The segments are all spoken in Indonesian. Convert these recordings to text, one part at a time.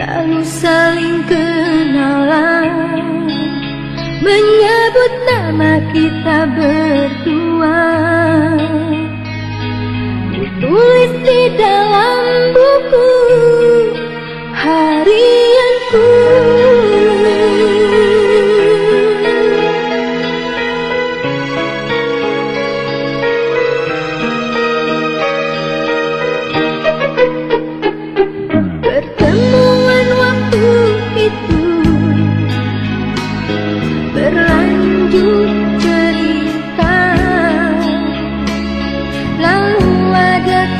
Lalu saling kenalan Menyebut nama kita berdua. Tulis di dalam buku harianku Pertemuan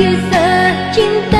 kisah cinta